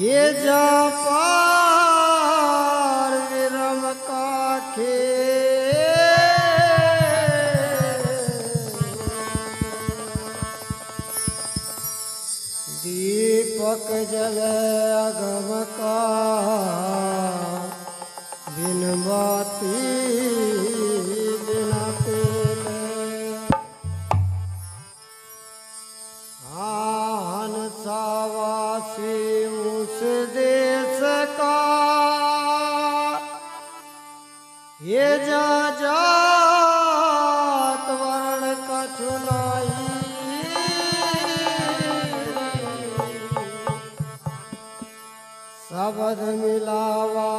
ये जा पार विरम का खे दीपक जल अगम का बिन बाती बिना आन सावासी उस देश का। ये जा जात कठुनाई। शब्द मिलावा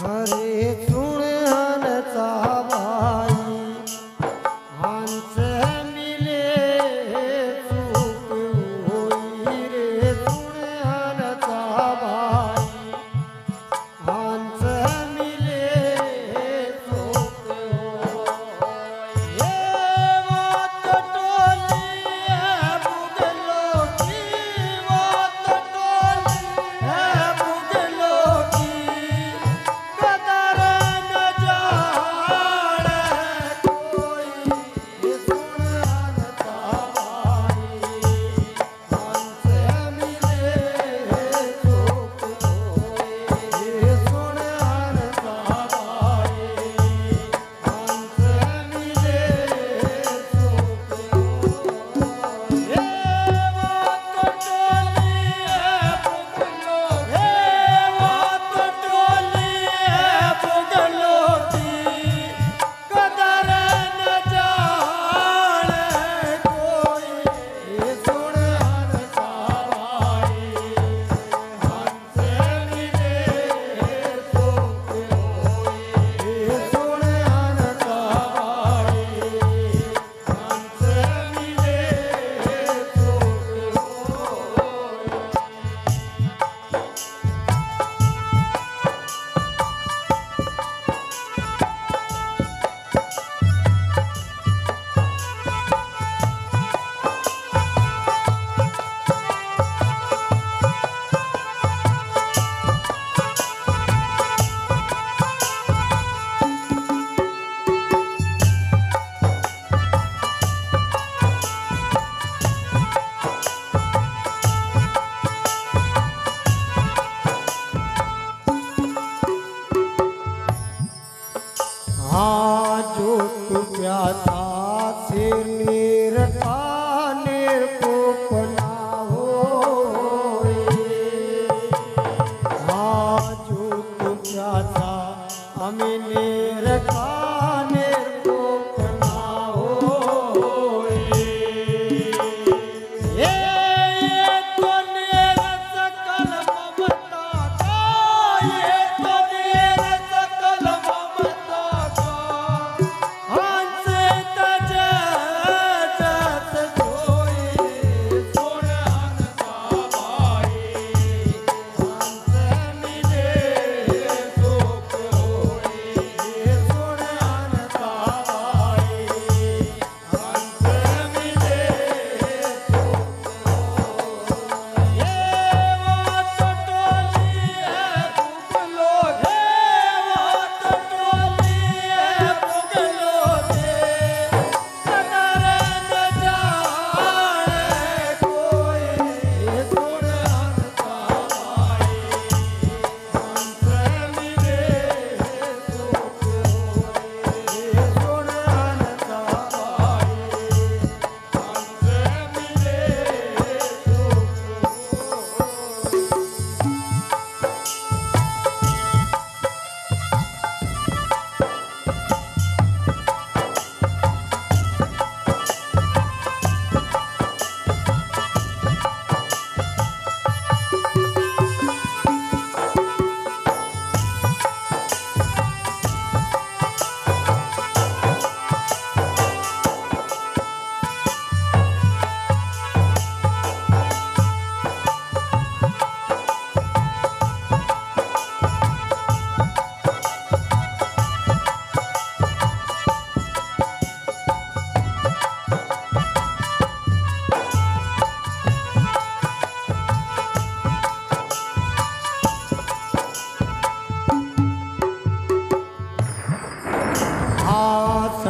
हरे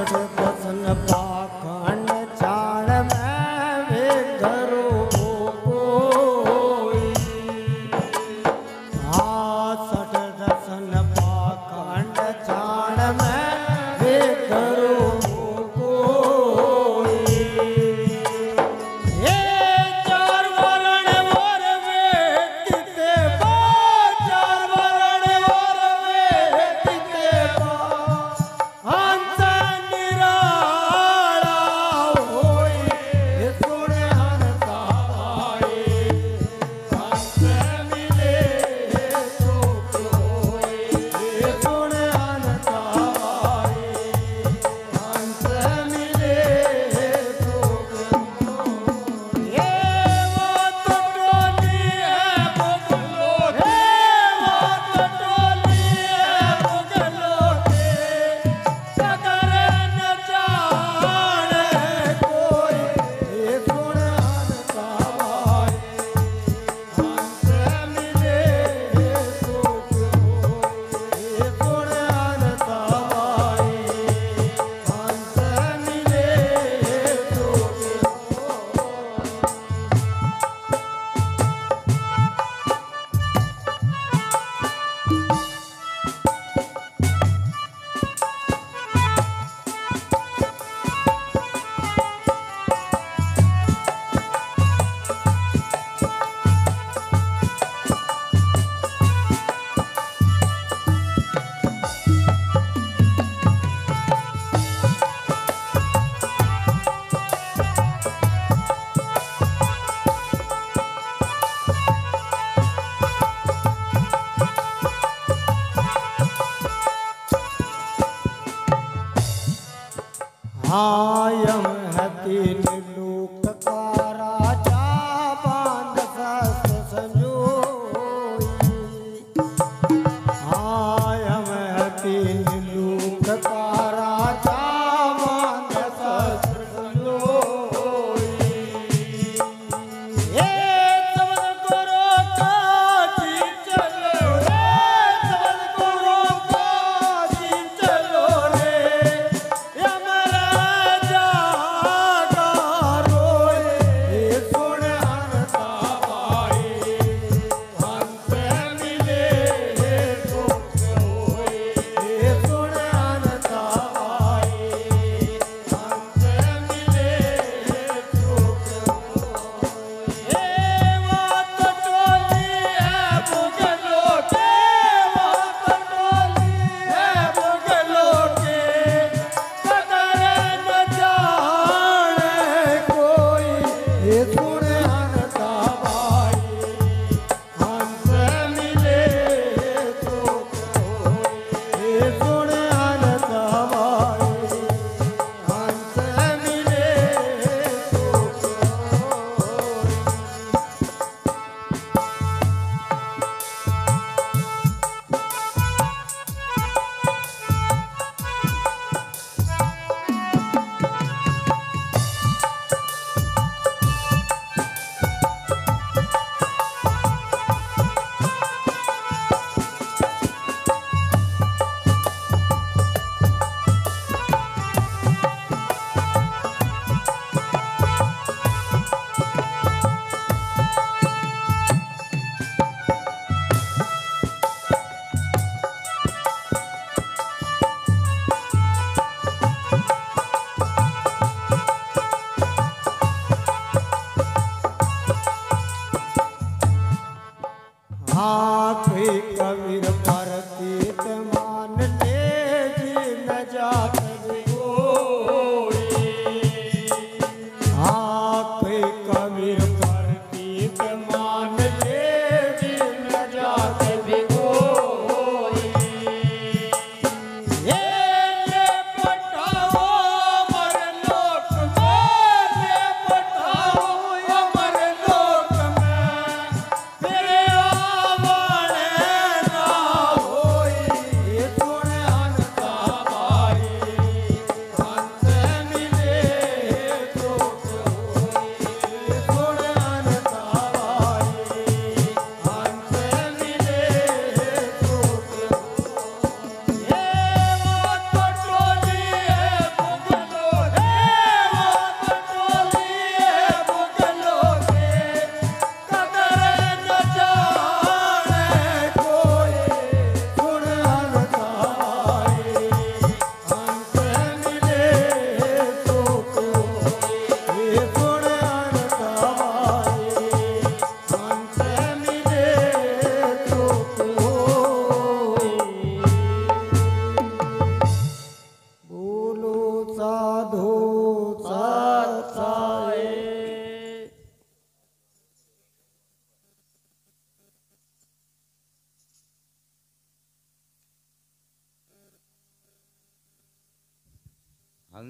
to आयम हति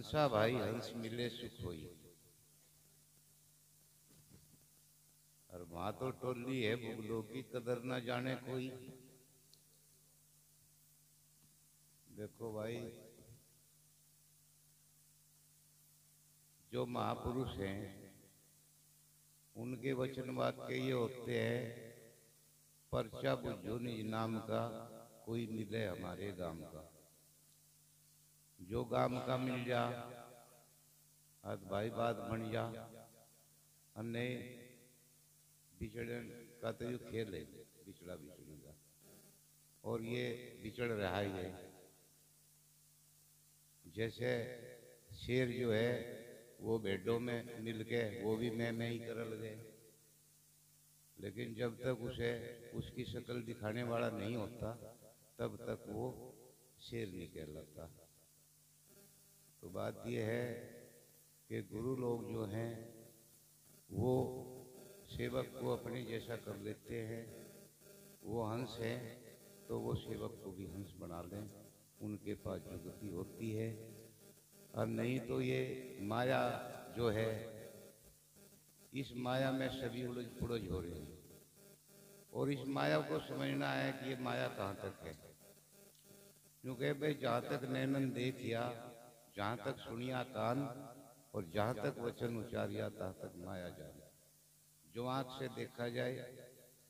हंसा भाई हंस मिले, सुख होई। और वहाँ तो टोली है, बुगलों की कदर ना जाने कोई। देखो भाई, जो महापुरुष हैं, उनके वचन वाक्य ये होते हैं, पर्चा बुझो निज नाम का, कोई मिले हमारे गाँव का। जो गाँव का मिल जा। आज भाई बात बन जा। बिछड़न का तो ये खेल है, बिछड़ा बिछड़ने का। और ये बिछड़ रहा ही है। जैसे शेर जो है, वो भेड़ों में मिल के, वो भी मैं मैं ही करल गए लेकिन जब तक उसे, उसकी शक्ल दिखाने वाला नहीं होता, तब तक वो शेर नहीं कहलाता। तो बात यह है कि गुरु लोग जो हैं, वो सेवक को अपने जैसा कर लेते हैं, वो हंस है तो वो सेवक को भी हंस बना लें, उनके पास जुगति होती है। और नहीं तो ये माया जो है, इस माया में सभी उलझ पुलझ हो रहे हैं। और इस माया को समझना है कि ये माया कहाँ तक है? क्योंकि भाई जहाँ तक नैनन देखिया जहाँ तक सुनिया कान और जहाँ तक वचन उचारिया, तहाँ तक माया जाए। जो आँख से देखा जाए,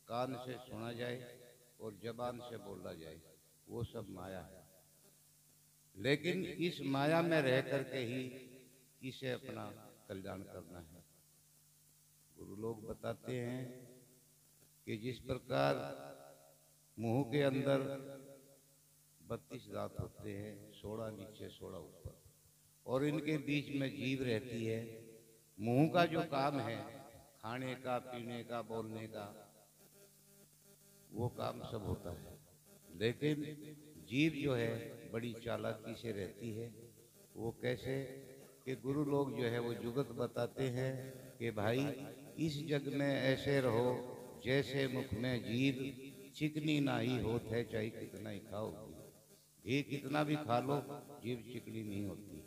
कान से सुना जाए और जबान से बोला जाए, वो सब माया है। लेकिन इस माया में रह करके ही इसे अपना कल्याण करना है। गुरु लोग बताते हैं कि जिस प्रकार मुँह के अंदर बत्तीस दांत होते हैं, सोलह नीचे, सोलह ऊपर। और इनके बीच में जीव रहती है। मुँह का जो काम है, खाने का, पीने का, बोलने का, वो काम सब होता है। लेकिन जीव जो है, बड़ी चालाकी से रहती है। वो कैसे कि गुरु लोग जो है, वो जुगत बताते हैं कि भाई, इस जग में ऐसे रहो, जैसे मुख में जीव, चिकनी ना ही होत है, चाहे कितना ही खाओ। घी कितना भी खा लो, जीव चिकनी नहीं होती।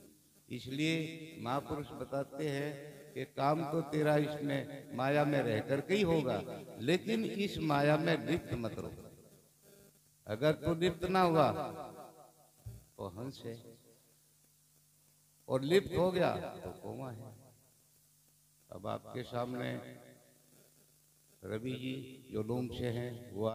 इसलिए महापुरुष बताते हैं कि काम तो तेरा इसमें माया में रह करके ही होगा, लेकिन इस माया में लिप्त मत रहो। अगर तू लिप्त ना हुआ तो हंस है। और लिप्त हो गया तो कोमा है। अब आपके सामने रवि जी, जो लोम से हैं, वो